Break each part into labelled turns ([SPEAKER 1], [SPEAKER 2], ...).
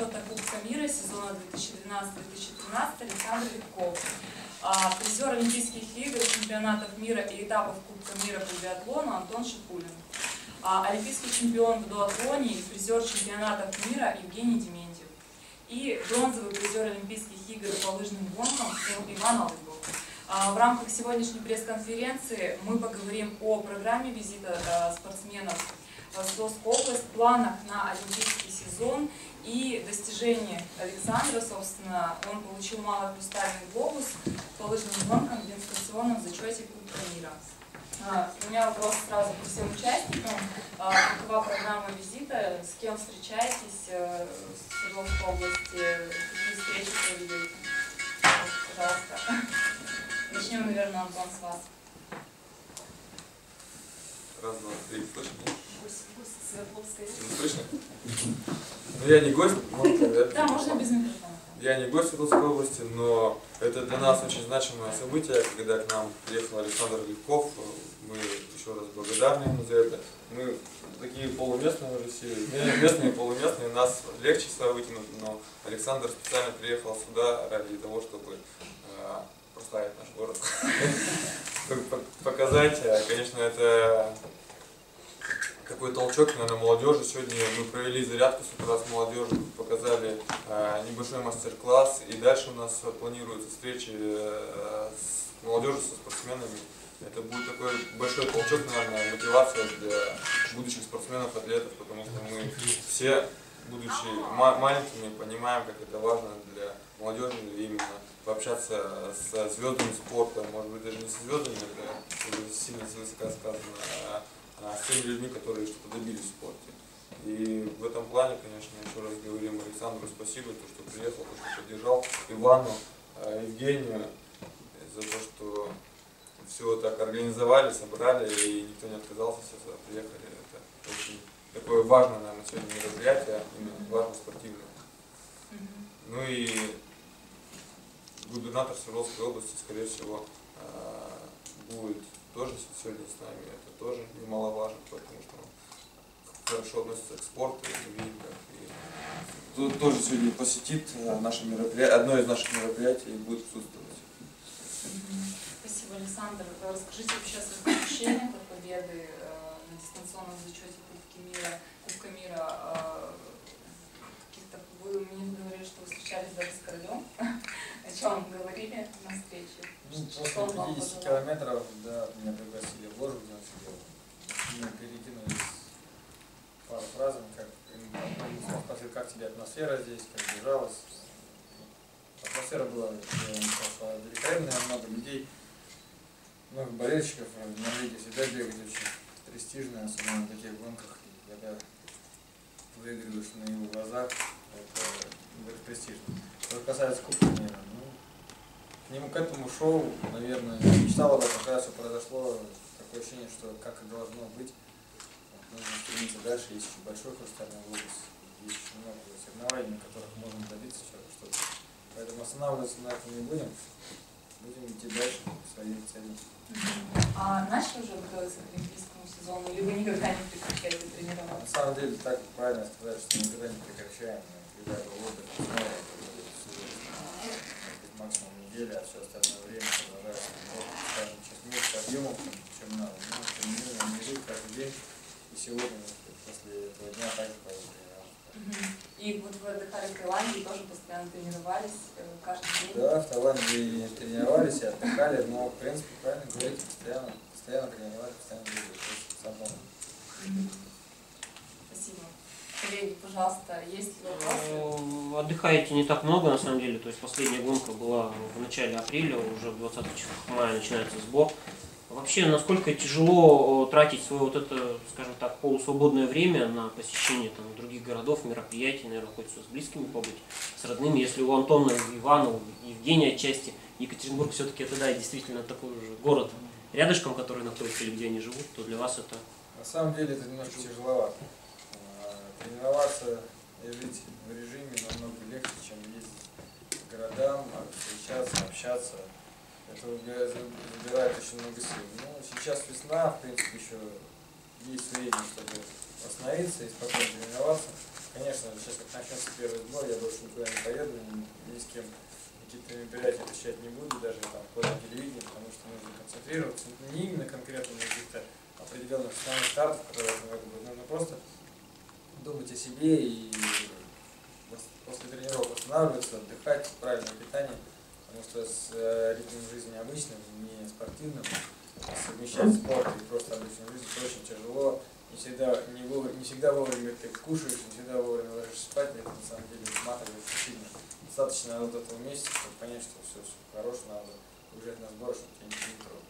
[SPEAKER 1] зачета Кубка мира сезона 2012-2013 Александр Левков, а, призер Олимпийских игр, чемпионатов мира и этапов Кубка мира по биатлону Антон Шипулин, а, олимпийский чемпион в дуатлоне и призер чемпионатов мира Евгений Дементьев. И бронзовый призер Олимпийских игр по лыжным гонкам Иван Алыбов. А, В рамках сегодняшней пресс-конференции мы поговорим о программе визита э, спортсменов в Свердловскую область, планах на олимпийский сезон и достижении Александра. Собственно, он получил малый хрустальный глобус по лыжным гонкам в дистанционном зачете Кубка мира. А, У меня вопрос сразу ко всем участникам. А, Какова программа визита? С кем встречаетесь в Свердловской области? Какие встречи проведете? Пожалуйста. Начнем, наверное, Антон, с вас.
[SPEAKER 2] Раз, два, три. Слышно? слышно? Ну, я не гость, сказать.
[SPEAKER 1] Да, можно без микрофона.
[SPEAKER 2] Я не гость Свердловской области, но это для нас очень значимое событие, когда к нам приехал Александр Левков. Мы еще раз благодарны ему за это. Мы такие полуместные уже все, местные полуместные, нас легче сюда вытянуть, но Александр специально приехал сюда ради того, чтобы э, прославить наш город. Показать, э, конечно, это какой толчок, наверное, молодежи. Сегодня мы провели зарядку с утра с молодежью, показали э, небольшой мастер-класс, и дальше у нас планируются встречи э, с молодежью, со спортсменами. Это будет такой большой толчок, наверное, мотивация для будущих спортсменов, атлетов, потому что мы все, будучи ма- маленькими, понимаем, как это важно для молодежи именно пообщаться с звездами спорта, может быть, даже не со звездами, это сильно свысока сказано, а, с теми людьми, которые что-то добились в спорте. И в этом плане, конечно, еще раз говорим Александру спасибо, то, что приехал, то, что поддержал, Ивану, э, Евгению, за то, что все так организовали, собрали, и никто не отказался, все сюда приехали. Это очень такое важное, наверное, сегодня мероприятие, именно важно спортивное. Ну и губернатор Свердловской области, скорее всего, э, будет тоже сегодня с нами. Это тоже немаловажно, потому что он хорошо относится к спорту, и видим, как и тут тоже сегодня посетит э, наше мероприятие, одно из наших мероприятий и будет присутствовать.
[SPEAKER 1] Спасибо, Александр. Расскажите вообще о своих ощущениях от победы э, на дистанционном зачете Кубки мира, Кубка мира. э, Каких-то вы мне говорили, что вы встречались даже с королем. О чем говорили на встрече?
[SPEAKER 3] После 50
[SPEAKER 1] пожелал?
[SPEAKER 3] километров, да, меня пригласили в ложу, где он сидел. Мы перекинулись пару фразами, как, спросил, как тебе атмосфера здесь, как держалась. Атмосфера была, сказал, великолепная, много людей, много болельщиков, на лиге всегда бегать очень престижно, особенно на таких гонках, и когда выигрываешь на его глазах, это говорит, престижно. Что касается Кубка мира, ну, к нему к этому шоу, наверное, мечтал об этом, когда все произошло, такое ощущение, что как и должно быть. Вот, нужно стремиться дальше, есть еще большой хрустальный глобус, есть еще много соревнований, на которых можно добиться чего-то. что-то. Поэтому останавливаться на этом не будем, будем идти дальше к своим целям.
[SPEAKER 1] А начали уже готовиться к олимпийскому сезону, или вы никогда не прекращаете
[SPEAKER 3] На
[SPEAKER 1] тренироваться?
[SPEAKER 3] самом деле, так правильно сказать, что никогда не прекращаем, всегда его отдых, недели, а все остальное время продолжается работать, скажем, чуть меньше объемов, чем надо. Ну, тем не менее, он лежит каждый день, и сегодня, после этого дня, также.
[SPEAKER 1] Мгм. И вот вы отдыхали в Таиланде, тоже постоянно тренировались э, каждый день?
[SPEAKER 3] Да, в Таиланде тренировались и отдыхали, но, в принципе, правильно говорите, постоянно, постоянно тренировались, постоянно двигались, сам.
[SPEAKER 1] Спасибо. Коллеги, пожалуйста, есть ли вопросы?
[SPEAKER 4] Э, Отдыхаете не так много, на самом деле. То есть последняя гонка была в начале апреля, уже в 20 числах мая начинается сбор. Вообще, насколько тяжело э, тратить свое вот это, скажем так, полусвободное время на посещение там, других городов, мероприятий, наверное, хочется с близкими побыть, с родными. Если у Антона, Ивана, у Евгения отчасти, Екатеринбург все-таки это, да, действительно такой же город рядышком, который находится или где они живут, то для вас это
[SPEAKER 3] На самом деле это немножко тяжеловато. Тренироваться и жить в режиме намного легче, чем ездить к городам, а встречаться, общаться. Это забирает очень много сил. Ну, сейчас весна, в принципе, еще есть время, чтобы остановиться и спокойно тренироваться. Конечно, сейчас как начнется первый сбор, я больше никуда не поеду, ни, ни с кем какие-то мероприятия посещать не буду, даже там по телевидению, потому что нужно концентрироваться не именно конкретно на каких-то определенных основных стартов, которые году будут, нужно просто думать о себе и после тренировок восстанавливаться, отдыхать, правильное питание, потому что с э, ритмом жизни обычным, не спортивным, совмещать спорт и просто обычную жизнь это очень тяжело. Не всегда, не, вовремя, не всегда вовремя ты кушаешь, не всегда вовремя ложишься спать, это на самом деле сматывает сильно. Достаточно вот этого месяца, чтобы понять, что все, все хорошо, надо уезжать на сбор, чтобы тебя ничего не трогало.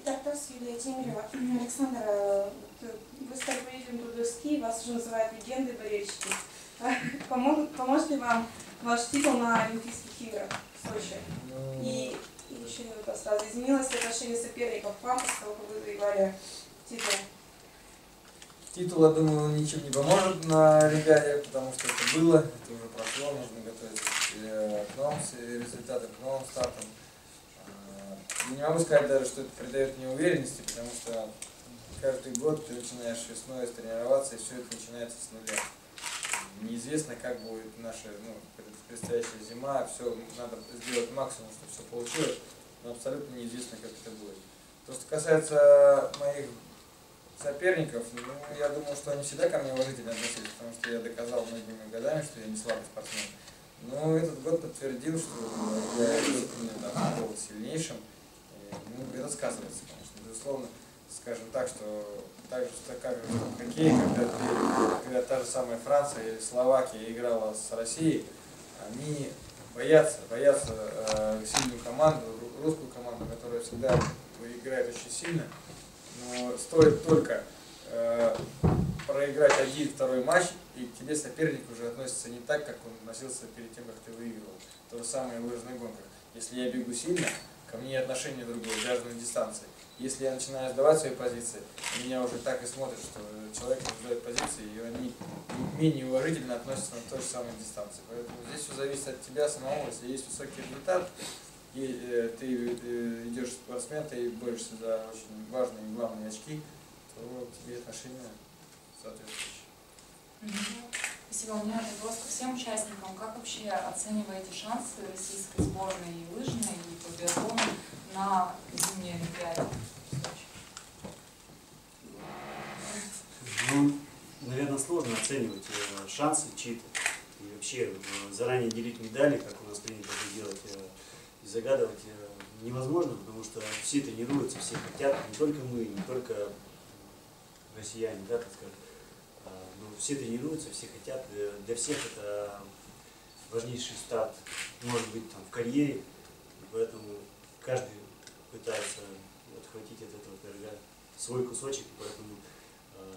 [SPEAKER 5] Итак, нас Юлия Темирева. Александр, э, э, вы стали болельщиком Трудовски, вас уже называют легендой болельщики. Помогут, поможет ли вам ваш титул на Олимпийских играх в Сочи?
[SPEAKER 3] Ну,
[SPEAKER 5] И, и еще один вопрос сразу. Изменилось ли отношение соперников к вам, после того, как вы завоевали титул?
[SPEAKER 3] Титул, я думаю, ничем не поможет на Олимпиаде, потому что это было, это уже прошло, нужно готовиться э, к новым с- результатам, к новым стартам. Не могу сказать даже, что это придает мне уверенности, потому что каждый год ты начинаешь весной тренироваться, и все это начинается с нуля. Неизвестно, как будет наша ну, пред- предстоящая зима, все надо сделать максимум, чтобы все получилось, но абсолютно неизвестно, как это будет. То, что касается моих соперников, ну, я думаю, что они всегда ко мне уважительно относились, потому что я доказал многими годами, что я не слабый спортсмен. Но этот год подтвердил, что я был сильнейшим. И, ну, это сказывается, конечно. Безусловно, скажем так, что так же, что, как же в хоккее, когда, когда та же самая Франция или Словакия играла с Россией, они боятся, боятся э, сильную команду, ру- русскую команду, которая всегда играет очень сильно. Но стоит только э, проиграть один, второй матч, и к тебе соперник уже относится не так, как он относился перед тем, как ты выигрывал. То же самое в лыжных гонках. Если я бегу сильно, ко мне отношение другое, даже на дистанции. Если я начинаю сдавать свои позиции, меня уже так и смотрят, что человек сдает позиции, и они менее уважительно относятся на той же самой дистанции. Поэтому здесь все зависит от тебя самого. Если есть высокий результат, и э, ты э, идешь спортсмен, ты борешься за очень важные и главные очки, то тебе отношения соответствующие.
[SPEAKER 1] Спасибо. У меня вопрос ко всем участникам. Как вообще оцениваете шансы российской сборной и лыжной, и по биатлону на зимней Олимпиаде?
[SPEAKER 6] Ну, наверное, сложно оценивать э, шансы чьи-то. И вообще э, заранее делить медали, как у нас принято это делать, э, и загадывать невозможно, потому что все тренируются, все хотят, не только мы, не только россияне, да, так сказать. Но все тренируются, все хотят. Для всех это важнейший старт, может быть, там, в карьере, поэтому каждый пытается отхватить от этого пирога свой кусочек, поэтому э,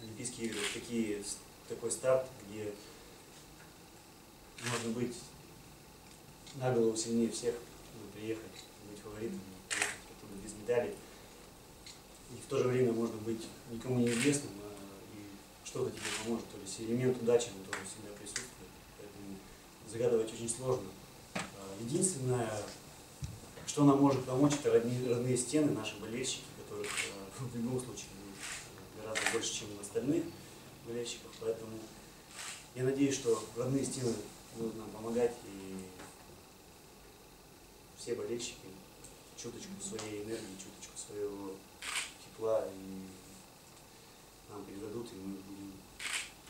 [SPEAKER 6] Олимпийские игры такие, такой старт, где можно быть на голову сильнее всех, ну, приехать, быть фаворитом, приехать без медалей. И в то же время можно быть никому неизвестным, что-то тебе поможет. То есть элемент удачи он тоже всегда присутствует. Поэтому загадывать очень сложно. А, Единственное, что нам может помочь, это родные, родные стены, наши болельщики, которых э, в любом случае будет гораздо больше, чем у остальных болельщиков. Поэтому я надеюсь, что родные стены будут нам помогать и все болельщики чуточку своей энергии, чуточку своего тепла и нам передадут, и мы будем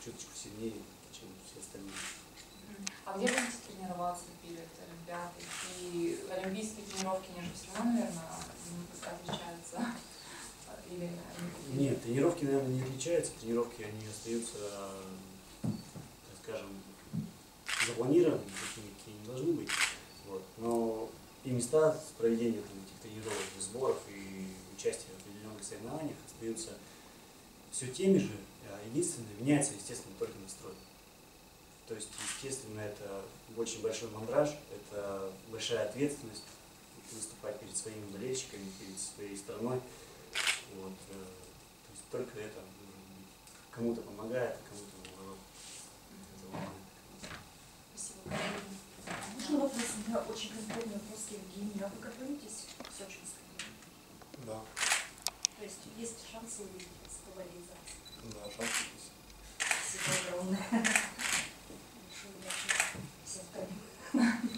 [SPEAKER 6] чуточку сильнее, чем все остальные.
[SPEAKER 1] А где будете тренироваться перед Олимпиадой? И олимпийские тренировки, они же все равно, наверное, отличаются? Или
[SPEAKER 6] Нет, тренировки, наверное, не отличаются. Тренировки, они остаются, так скажем, запланированными, такими, какие они должны быть. Вот. Но и места проведения там, этих тренировок, и сборов и участия в определенных соревнованиях остаются все теми же. а Единственное, меняется, естественно, только настрой. То есть, естественно, это очень большой мандраж, это большая ответственность выступать перед своими болельщиками, перед своей страной. Вот, э, то есть только это кому-то помогает, а кому-то наоборот.
[SPEAKER 1] Спасибо.
[SPEAKER 7] Можно вопрос? У меня очень конкретный вопрос к Евгении. А вы готовитесь к сочинской?
[SPEAKER 2] Да,
[SPEAKER 7] То есть есть шансы увидеть с глобализацией?
[SPEAKER 2] да, шансы есть.
[SPEAKER 7] Спасибо огромное. Большое удачи всем троим.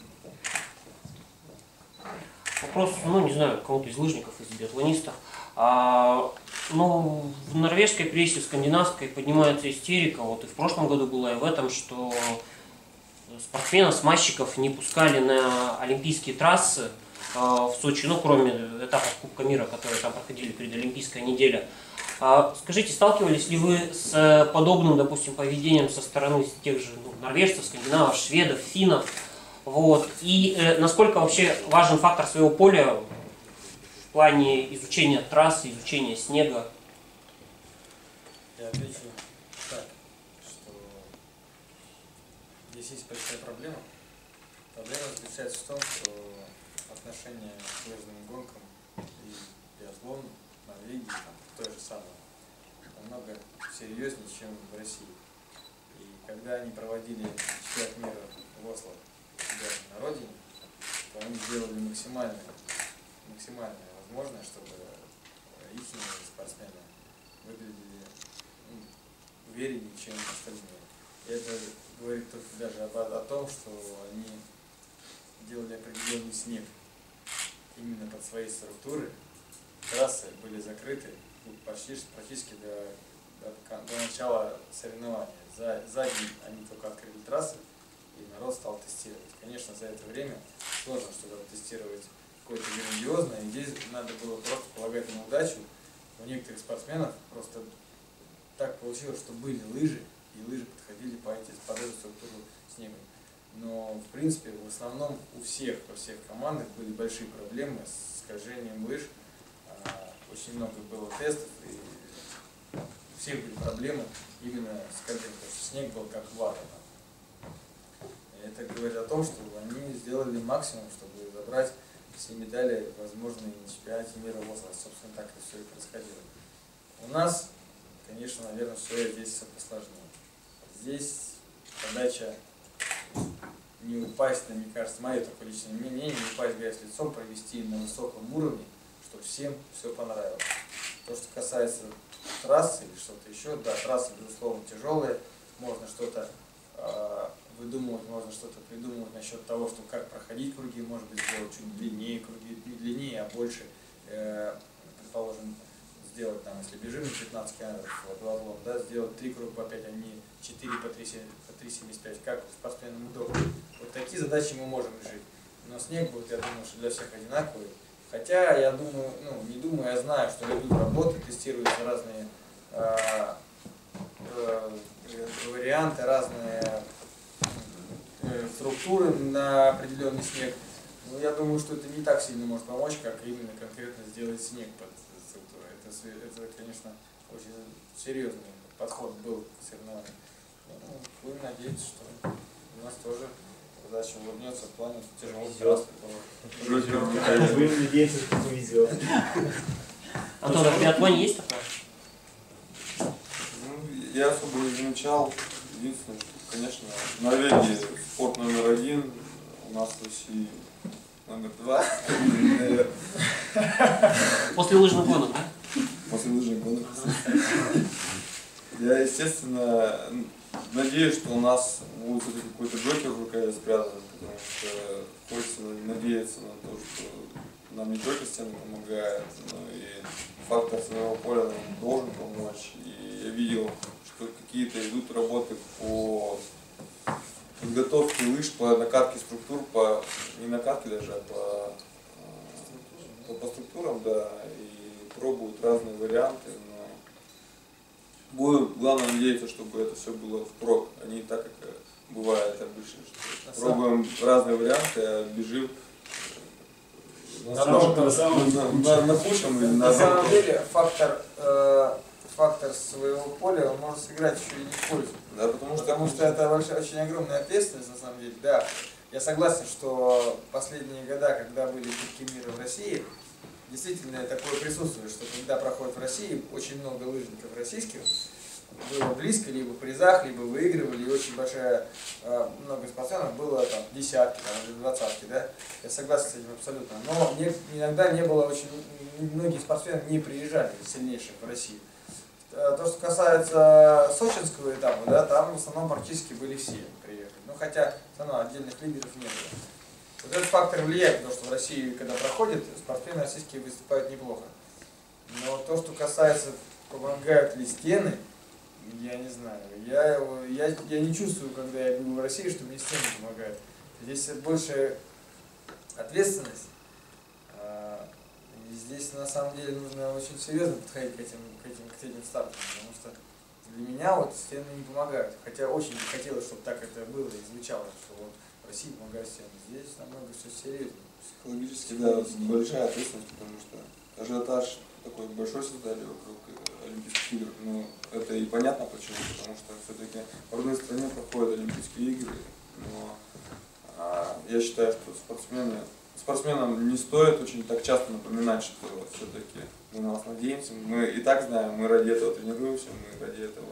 [SPEAKER 4] Вопрос, ну не знаю, кого-то из лыжников, из биатлонистов. А, ну, в норвежской прессе, в скандинавской поднимается истерика, вот и в прошлом году была, и в этом, что спортсменов, смазчиков не пускали на олимпийские трассы а, в Сочи, ну, кроме этапов Кубка мира, которые там проходили перед Олимпийской неделей. А, скажите, сталкивались ли вы с подобным, допустим, поведением со стороны тех же ну, норвежцев, скандинавов, шведов, финнов? Вот. И э, насколько вообще важен фактор своего поля в плане изучения трассы, изучения снега?
[SPEAKER 3] Я отвечу так, что здесь есть большая проблема. Проблема заключается в том, что отношение к лыжным гонкам и биатлону, Норвегии, то же самое, намного серьезнее, чем в России. И когда они проводили чемпионат мира в Осло себя на родине, то они сделали максимальное, максимальное возможное, чтобы их спортсмены выглядели ну, увереннее, чем остальные. И это говорит даже об, о том, что они делали определенный снег именно под свои структуры. Трассы были закрыты почти, практически до, до, до начала соревнований. За, за день они только открыли трассы, и народ стал тестировать. Конечно, за это время сложно что-то тестировать какое-то грандиозное, и здесь надо было просто полагать на удачу. У некоторых спортсменов просто так получилось, что были лыжи, и лыжи подходили по эти, под эту структуру снега. Но, в принципе, в основном у всех, во всех командах были большие проблемы с скольжением лыж. Очень много было тестов, и у всех были проблемы именно с потому что снег был как вата. Это говорит о том, что они сделали максимум, чтобы забрать все медали, возможные на чемпионате мира в Осло. Собственно, так это все и происходило. У нас, конечно, наверное, все здесь все посложнее. Здесь задача не упасть, мне кажется, мое такое личное мнение, не упасть грязь лицом, провести на высоком уровне, чтобы всем все понравилось. То, что касается трассы или что-то еще, да, трассы, безусловно, тяжелые, можно что-то э, выдумывать, можно что-то придумывать насчет того, что как проходить круги, может быть, сделать чуть длиннее круги, не длиннее, а больше, э, предположим, сделать там, если бежим на 15 километров дуатлон, да, сделать 3 круга по 5, а не 4 по 3, по 3,75, как спортсменам удобно. Вот такие задачи мы можем решить. Но снег будет, я думаю, что для всех одинаковый. Хотя я думаю, ну не думаю, я знаю, что идут работы, тестируются разные э, э, варианты, разные э, структуры на определенный снег. Но я думаю, что это не так сильно может помочь, как именно конкретно сделать снег под структурой. Это, это конечно, очень серьезный подход был к соревнованиям. Ну, будем надеяться, что у нас тоже удача улыбнется в плане
[SPEAKER 6] Повезет.
[SPEAKER 3] транспорта.
[SPEAKER 6] Будем надеяться, что повезет.
[SPEAKER 4] Антон, а в биатлоне есть такое?
[SPEAKER 2] Ну, я особо не замечал. Единственное, конечно, в Норвегии спорт номер один, у нас в России номер два,
[SPEAKER 4] После лыжных гонок, да?
[SPEAKER 2] после лыжных гонок. Я, естественно, надеюсь, что у нас будет какой-то джокер в рукаве спрятан, потому что хочется надеяться на то, что нам не только стены помогает, но и фактор своего поля нам должен помочь. И я видел, что какие-то идут работы по подготовке лыж, по накатке структур, по не накатке даже, а по, э, по, по структурам, да, и пробуют разные варианты, Будем, главное, надеяться, чтобы это все было впрок, а не так, как э, бывает обычно, что
[SPEAKER 3] самом-
[SPEAKER 2] пробуем разные варианты, а бежим
[SPEAKER 6] На
[SPEAKER 3] На
[SPEAKER 6] самом-
[SPEAKER 3] самом-
[SPEAKER 6] на самом-
[SPEAKER 2] на, на, на худшем или на
[SPEAKER 3] На самом деле фактор, э, фактор своего поля он может сыграть еще и не в пользу.
[SPEAKER 2] Да, потому что,
[SPEAKER 3] Потому что это большая, очень огромная ответственность на самом деле. Да, я согласен, что последние года, когда были Кубки мира в России, действительно такое присутствует, что когда проходит в России очень много лыжников российских, было близко, либо в призах, либо выигрывали, и очень большая, э, много спортсменов было там десятки, там, или двадцатки, да, я согласен с этим абсолютно, но не- иногда не было очень, многие спортсмены не приезжали сильнейших в Россию. Э, То, что касается сочинского этапа, да, там в основном практически были все приехали. Ну, хотя все равно отдельных лидеров не было. Вот этот фактор влияет, потому что в России, когда проходит, спортсмены российские выступают неплохо. Но то, что касается, помогают ли стены, я не знаю. Я, я, я не чувствую, когда я был в России, что мне стены помогают. Здесь больше ответственность. а, здесь на самом деле нужно очень серьезно подходить к этим, к этим, к этим стартам, потому что для меня вот стены не помогают. Хотя очень хотелось, чтобы так это было и звучало, что вот в России помогают стены. Здесь намного все серьезнее.
[SPEAKER 2] Психологически, да, большая ответственность, потому что ажиотаж такой большой создали вокруг э, Олимпийских игр. Ну, это и понятно почему, потому что все-таки в родной стране проходят Олимпийские игры, но а, я считаю, что спортсмены, спортсменам не стоит очень так часто напоминать, что все-таки мы на вас надеемся, мы и так знаем, мы ради этого тренируемся, мы ради этого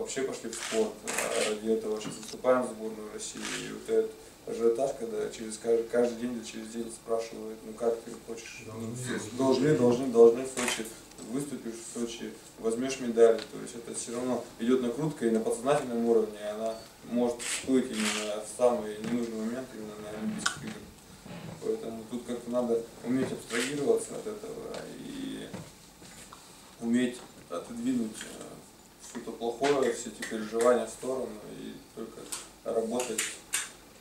[SPEAKER 2] вообще пошли в спорт, а ради этого сейчас выступаем в сборную России. И вот этот ажиотаж, когда через каждый, каждый день или через день спрашивают, ну как ты хочешь, ну, должны, должны, должны в Сочи, выступишь в Сочи, возьмешь медаль, то есть это все равно идет накрутка и на подсознательном уровне она может всплыть именно в самый ненужный момент именно на Олимпийских играх. Поэтому тут как-то надо уметь абстрагироваться от этого и уметь отодвинуть э, что-то плохое, все эти переживания в сторону и только работать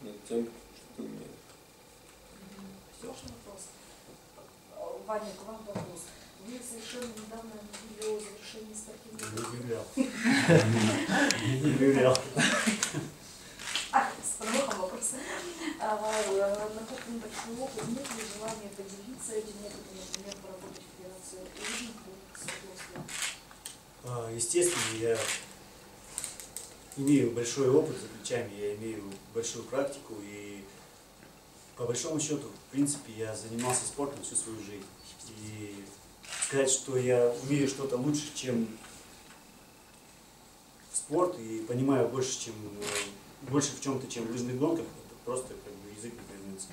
[SPEAKER 2] над тем, что ты умеешь.
[SPEAKER 7] Можно вопрос? А, Ваня, к вам вопрос. Вы совершенно недавно объявили о завершении спортивной
[SPEAKER 6] Не объявлял. Не объявлял.
[SPEAKER 7] А, с промахом вопрос. А, э, накоплен большой опыт, нет ли желания поделиться этим опытом, например, поработать в Федерации Свердловска?
[SPEAKER 6] А, Естественно, я имею большой опыт за плечами, я имею большую практику и по большому счету, в принципе, я занимался спортом всю свою жизнь. И сказать, что я умею что-то лучше, чем спорт и понимаю больше, чем э, больше в чем-то, чем в лыжных гонках, это просто как бы язык не повернется.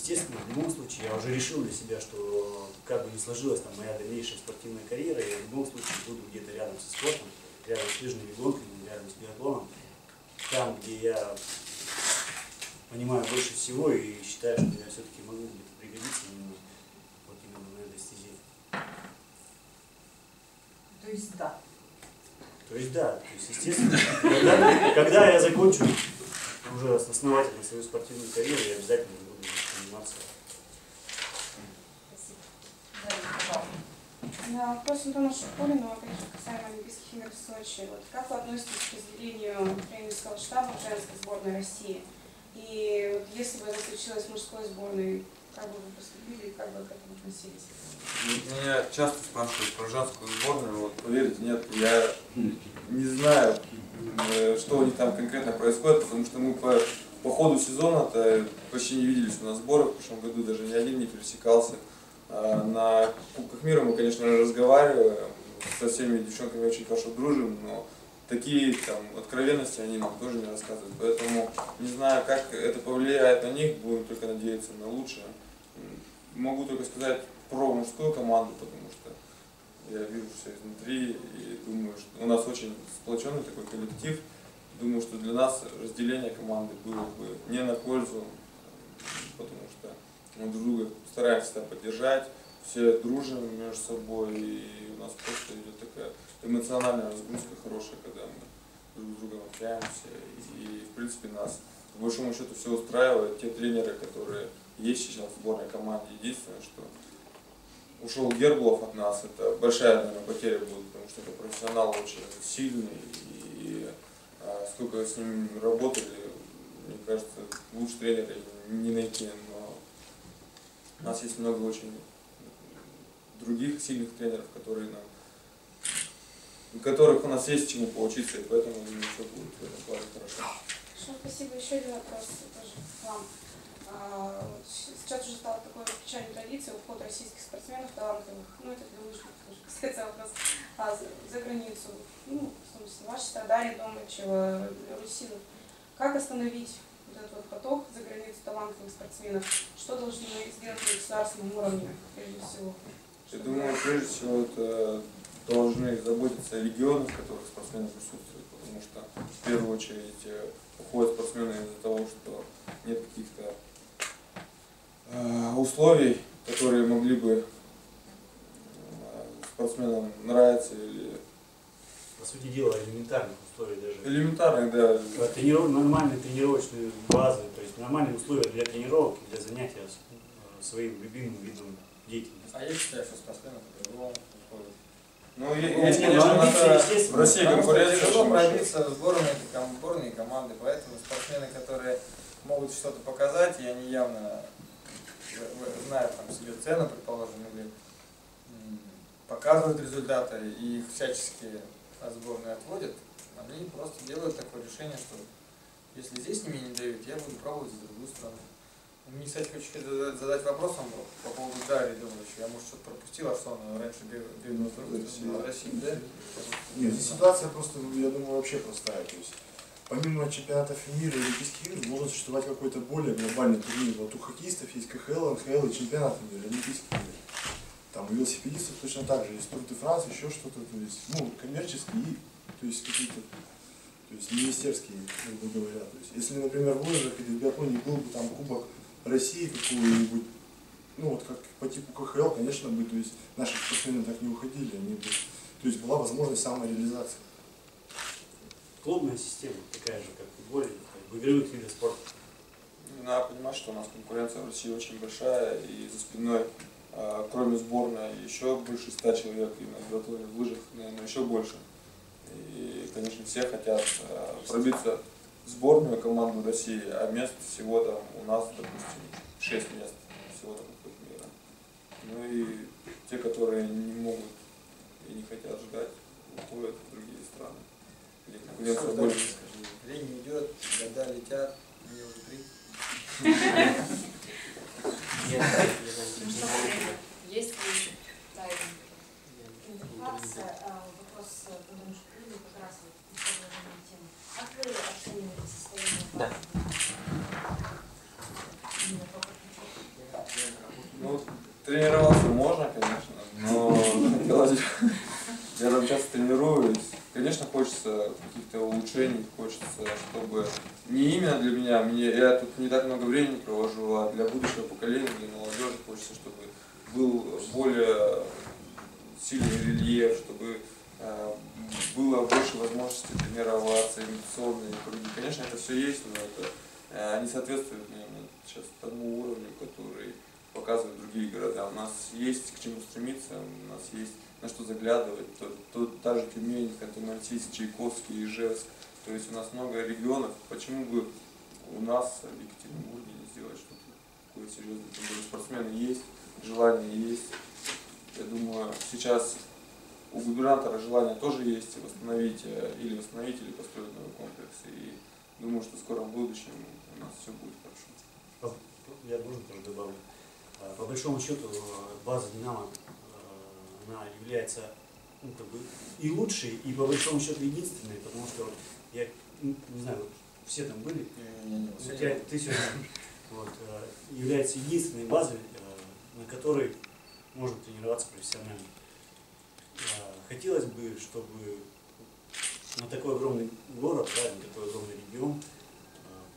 [SPEAKER 6] Естественно, в любом случае я уже решил для себя, что как бы ни сложилась там моя дальнейшая спортивная карьера, я в любом случае буду где-то рядом со спортом, рядом с лыжными гонками, рядом с биатлоном, там, где я понимаю больше всего и считаю, что я все-таки могу где-то пригодиться именно, вот именно на этой стезе.
[SPEAKER 7] То есть да.
[SPEAKER 6] То есть да, то есть естественно, когда, когда я закончу уже основательно свою спортивную карьеру, я обязательно
[SPEAKER 7] Дарья, пожалуйста.
[SPEAKER 5] На вопрос Антона Шипулина, опять же, касаемо Олимпийских игр в Сочи. Вот как вы относитесь к разделению тренерского штаба женской сборной России? И вот если бы это случилось в мужской сборной, как бы вы поступили и как бы к этому относились?
[SPEAKER 2] Меня часто спрашивают про женскую сборную, вот поверьте, нет, я не знаю, э, что у них там конкретно происходит, потому что мы по, по ходу сезона-то почти не виделись на сборах, в прошлом году даже ни один не пересекался. А На Кубках мира мы, конечно, разговариваем, со всеми девчонками очень хорошо дружим, но такие там откровенности они нам тоже не рассказывают. Поэтому не знаю, как это повлияет на них, будем только надеяться на лучшее. Могу только сказать про мужскую команду, потому что я вижу все изнутри и думаю, что у нас очень сплоченный такой коллектив. Думаю, что для нас разделение команды было бы не на пользу, потому что мы друг друга стараемся поддержать, все дружим между собой, и у нас просто идет такая эмоциональная разгрузка хорошая, когда мы друг с другом общаемся, и, в принципе нас по большому счету все устраивает. Те тренеры, которые есть сейчас в сборной команде, единственное, что ушел Герблов от нас, это большая, наверное, потеря будет, потому что это профессионал очень сильный, и а, сколько с ним работали, мне кажется, лучше тренера не найти, но у нас есть много очень других сильных тренеров, которые нам у которых у нас есть чему поучиться, и поэтому все будет в этом плане хорошо.
[SPEAKER 5] Хорошо, спасибо. Еще один вопрос тоже к вам. А, Сейчас уже стало такое печальной традицией уход российских спортсменов талантливых, ну это для тоже касается вопрос, а, за, за границу. Ну, в том числе ваши страдания Домычева, Русинов. Как остановить вот этот вот поток за границу талантливых спортсменов? Что должны мы сделать на государственном уровне, прежде всего?
[SPEAKER 2] Я думаю, прежде всего, это должны заботиться регионы, в которых спортсмены присутствуют, потому что в первую очередь э, уходят спортсмены из-за того, что нет каких-то условий, которые могли бы э, спортсменам нравиться или
[SPEAKER 6] По сути дела, элементарных условий даже.
[SPEAKER 2] элементарных, да,
[SPEAKER 6] Э, трениров- нормальные тренировочные базы, то есть нормальные условия для тренировок, для занятия э, своим любимым видом деятельности.
[SPEAKER 3] А я считаю, что спортсмены по-другому уходят.
[SPEAKER 2] Ну,
[SPEAKER 6] Ну,
[SPEAKER 2] есть,
[SPEAKER 6] ну,
[SPEAKER 2] конечно,
[SPEAKER 6] естественно,
[SPEAKER 2] в России конкуренция
[SPEAKER 3] тяжело пробиться в сборные, ком- сборные команды, поэтому спортсмены, которые могут что-то показать, и они явно знают там себе цену, предположим, или показывают результаты, и их всячески от сборной отводят, они просто делают такое решение, что если здесь мне не дают, я буду пробовать за другую страну. Мне, кстати, хочу задать- вопрос вам по поводу Дарьи Думовича. Я, может, что-то пропустил, а что он раньше бегал бегал в России, да?
[SPEAKER 8] Нет, здесь ситуация просто, я думаю, вообще простая. То есть, помимо чемпионатов мира и Олимпийских игр, должен существовать какой-то более глобальный турнир. Вот у хоккеистов есть КХЛ, НХЛ и чемпионаты мира, Олимпийские игры. Там у велосипедистов точно так же есть Тур де Франс, еще что-то, то есть, ну, коммерческие, то есть какие-то, то есть министерские, грубо говоря. То есть, если, например, в лыжах или в биатлоне был бы там Кубок России какой-нибудь, ну вот как по типу КХЛ, конечно бы, то есть наши спортсмены так не уходили, они бы, то есть была возможность самореализации.
[SPEAKER 6] Клубная система такая же, как в футболе, как в игровых видах спорта.
[SPEAKER 2] Надо понимать, что у нас конкуренция в России очень большая, и за спиной, а, кроме сборной, еще больше ста человек, и на биатлоне, в лыжах, наверное, еще больше. И, конечно, все хотят а, пробиться в сборную команду России, а мест всего там у нас, допустим, 6 мест всего там мира. Ну и те, которые не могут и не хотят ждать, уходят в другие страны, больше.
[SPEAKER 3] Время идет, года летят, мне уже три.
[SPEAKER 1] Ну? Есть ли?
[SPEAKER 7] Информация, а, вопрос, э, потому что люди как раз тему. Как вы оцениваете состояние
[SPEAKER 4] Да.
[SPEAKER 2] Ну, тренироваться можно, конечно, но хотелось бы- я там часто тренируюсь. Конечно, хочется каких-то улучшений, хочется, чтобы не именно для меня, мне, я тут не так много времени провожу, а для будущего поколения, для молодежи хочется, чтобы был более сильный рельеф, чтобы э, было больше возможностей тренироваться, имитационные круги. Конечно, это все есть, но это э, не соответствует, наверное, сейчас тому уровню, который показывают другие города. У нас есть к чему стремиться, у нас есть на что заглядывать. То, то, та же Тюмень, Ханты-Мансийск, Чайковский, Ижевск. То есть у нас много регионов. Почему бы у нас в Екатеринбурге не сделать что-то такое серьезное? Тем более спортсмены есть, желание есть. Я думаю, сейчас у губернатора желание тоже есть восстановить э, или восстановить, или построить новый комплекс. И думаю, что в скором будущем у нас все будет хорошо.
[SPEAKER 6] Я должен тоже добавлю. А, По большому счету база Динамо, э, она является ну, как бы и лучшей, и по большому счету единственной, потому что я ну, не знаю, вот все там были, тебя- ты сегодня вот, э, является единственной базой, э, на которой можно тренироваться профессионально. Э, Хотелось бы, чтобы на такой огромный город, да, на такой огромный регион,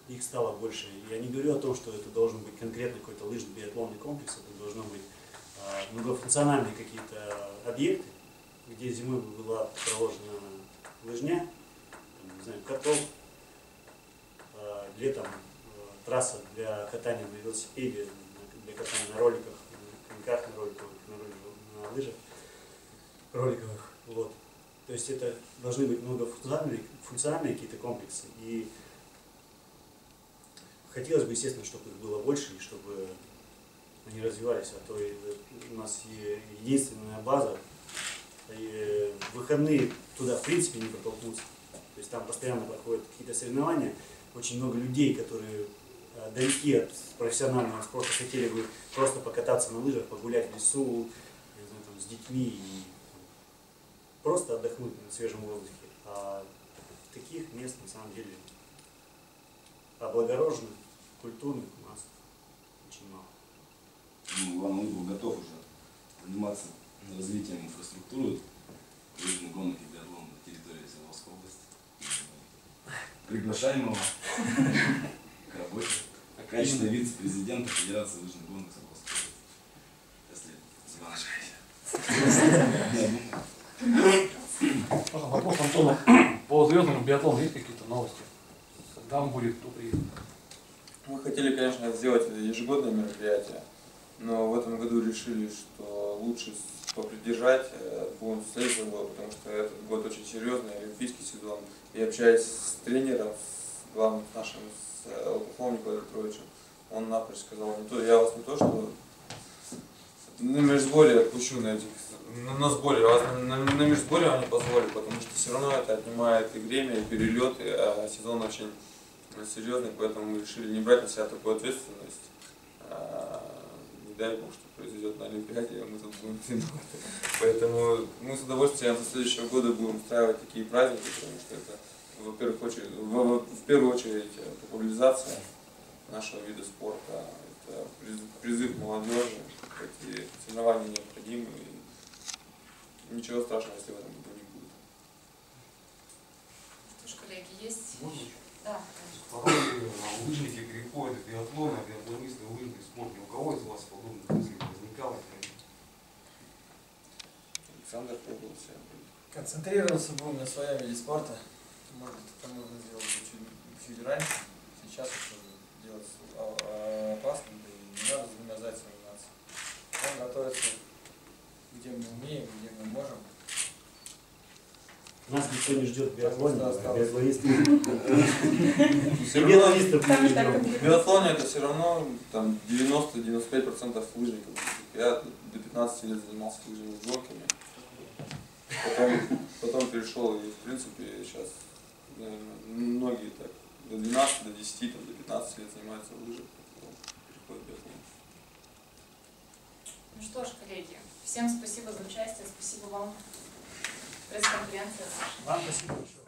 [SPEAKER 6] их стало больше. Я не говорю о том, что это должен быть конкретно какой-то лыжный биатлонный комплекс, это должно быть многофункциональные какие-то объекты, где зимой бы была проложена лыжня, не знаю, каток, э, летом э, трасса для катания на велосипеде, для катания на роликах, на коньках, на роликах, на, роликах, на лыжах, роликовых. Вот. То есть это должны быть многофункциональные функциональные какие-то комплексы. И хотелось бы, естественно, чтобы их было больше, и чтобы они развивались, а то у нас единственная база, в выходные туда в принципе не протолкнуться. Есть там постоянно проходят какие-то соревнования, очень много людей, которые э, далеки от профессионального спорта, хотели бы просто покататься на лыжах, погулять в лесу, знаю, там, с детьми и там, просто отдохнуть на свежем воздухе. А таких мест на самом деле облагороженных, культурных у нас очень мало.
[SPEAKER 9] Ну, Иван Лыбов готов уже заниматься развитием инфраструктуры лыжных гонок и биатлона на территории Свердловской области. Приглашаем его к работе. Качестве вице-президента Федерации лыжных гонок
[SPEAKER 10] Можно вопрос Антону. По звездному биатлону есть какие-то новости? Когда он будет, кто приедет?
[SPEAKER 2] Мы хотели, конечно, сделать это ежегодное мероприятие, но в этом году решили, что лучше попридержать, э, будем в следующем году, потому что этот год очень серьезный, олимпийский сезон. И общаясь с тренером, с главным нашим, с э, Лопуховым Николаем Петровичем, он напрочь сказал, не то, я вас не то, что на межсборе отпущу на этих, на, на сборе, вас на, на, на межсборе вам не позволю, потому что все равно это отнимает и время, и перелеты, а сезон очень серьезный, поэтому мы решили не брать на себя такую ответственность. Не дай бог, что произойдет на Олимпиаде, а мы тут будем виноваты. Поэтому мы с удовольствием со следующего года будем устраивать такие праздники, потому что это, во-первых, очередь, в, в- первую очередь э, популяризация нашего вида спорта, это приз- призыв молодежи, эти соревнования необходимы, и ничего страшного, если в этом году не будет.
[SPEAKER 1] Что ж, коллеги, есть?
[SPEAKER 10] Можно еще?
[SPEAKER 1] Да, конечно.
[SPEAKER 10] Лыжники переходят от биатлона, биатлонисты в лыжный спорт. Ни у кого из вас подобных мыслей возникало?
[SPEAKER 2] Александр пробовал себя.
[SPEAKER 3] Концентрироваться будем на своем виде спорта. Может быть, это можно сделать чуть, чуть раньше. Сейчас это делать а- а- опасно, да и не надо зайцами заниматься. Нам готовиться, где мы умеем, где мы можем.
[SPEAKER 6] Нас никто не ждет
[SPEAKER 2] равно
[SPEAKER 6] Биатлонистов
[SPEAKER 2] биатлоне это все равно там 90-95% лыжников. Я до 15 лет занимался лыжными гонками. Потом, потом перешел и в принципе сейчас наверное, многие так до 12, до 10, там, до 15 лет занимаются лыжами, потом переходят в биатлон.
[SPEAKER 1] Ну что ж, коллеги, всем спасибо за участие, спасибо вам. Пресс-конференция.
[SPEAKER 6] Вам спасибо большое.